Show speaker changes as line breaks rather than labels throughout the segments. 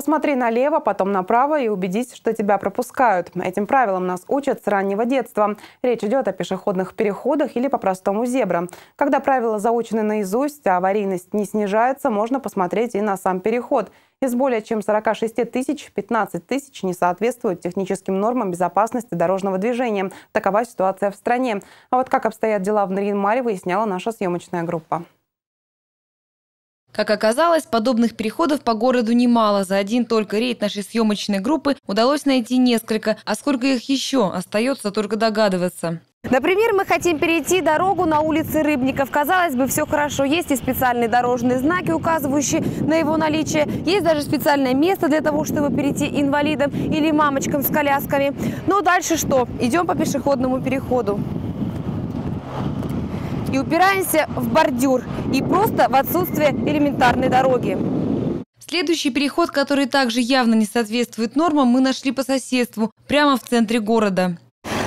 Посмотри налево, потом направо и убедись, что тебя пропускают. Этим правилам нас учат с раннего детства. Речь идет о пешеходных переходах или по-простому зебра. Когда правила заучены наизусть, а аварийность не снижается, можно посмотреть и на сам переход. Из более чем 46 тысяч 15 тысяч не соответствуют техническим нормам безопасности дорожного движения. Такова ситуация в стране. А вот как обстоят дела в Нарьин-Маре, выясняла наша съемочная группа.
Как оказалось, подобных переходов по городу немало. За один только рейд нашей съемочной группы удалось найти несколько, а сколько их еще, остается только догадываться.
Например, мы хотим перейти дорогу на улице Рыбников. Казалось бы, все хорошо. Есть и специальные дорожные знаки, указывающие на его наличие. Есть даже специальное место для того, чтобы перейти инвалидам или мамочкам с колясками. Но дальше что? Идем по пешеходному переходу и упираемся в бордюр и просто в отсутствие элементарной дороги.
Следующий переход, который также явно не соответствует нормам, мы нашли по соседству, прямо в центре города.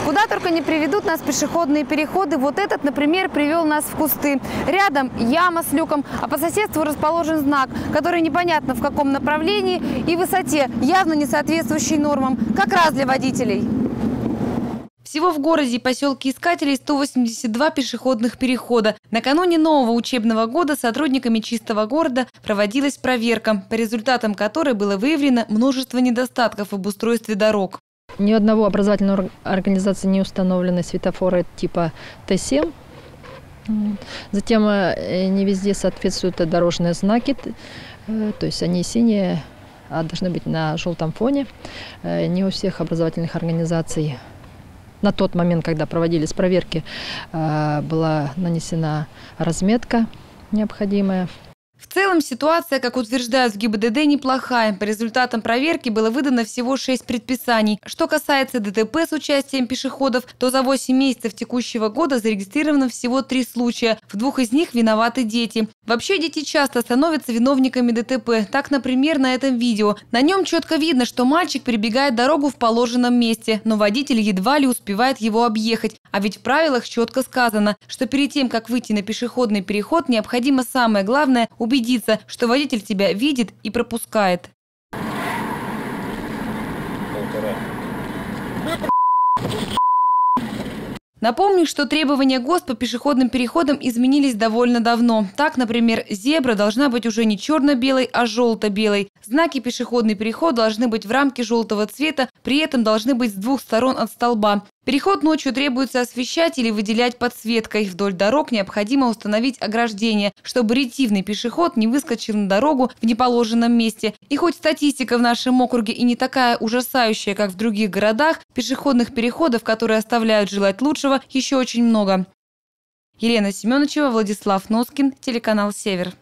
Куда только не приведут нас пешеходные переходы. Вот этот, например, привел нас в кусты. Рядом яма с люком, а по соседству расположен знак, который непонятно в каком направлении и высоте, явно не соответствующий нормам, как раз для водителей.
Всего в городе и поселке Искателей 182 пешеходных перехода. Накануне нового учебного года сотрудниками «Чистого города» проводилась проверка, по результатам которой было выявлено множество недостатков в обустройстве дорог.
Ни одного образовательной организации не установлены светофоры типа Т7. Затем э, не везде соответствуют дорожные знаки, э, то есть они синие, а должны быть на желтом фоне. Э, не у всех образовательных организаций на тот момент, когда проводились проверки, э, была нанесена разметка необходимая.
В целом ситуация, как утверждают в ГИБДД, неплохая. По результатам проверки было выдано всего 6 предписаний. Что касается ДТП с участием пешеходов, то за 8 месяцев текущего года зарегистрировано всего 3 случая. В двух из них виноваты дети. Вообще дети часто становятся виновниками ДТП. Так, например, на этом видео. На нем четко видно, что мальчик перебегает дорогу в положенном месте, но водитель едва ли успевает его объехать. А ведь в правилах четко сказано, что перед тем, как выйти на пешеходный переход, необходимо самое главное – убедиться, что водитель тебя видит и пропускает. Напомню, что требования ГОСТ по пешеходным переходам изменились довольно давно. Так, например, зебра должна быть уже не черно-белой, а желто-белой. Знаки пешеходный переход должны быть в рамке желтого цвета, при этом должны быть с двух сторон от столба. Переход ночью требуется освещать или выделять подсветкой. Вдоль дорог необходимо установить ограждение, чтобы ретивный пешеход не выскочил на дорогу в неположенном месте. И хоть статистика в нашем округе и не такая ужасающая, как в других городах, пешеходных переходов, которые оставляют желать лучшего, еще очень много. Елена Семеновичева, Владислав Носкин, телеканал «Север».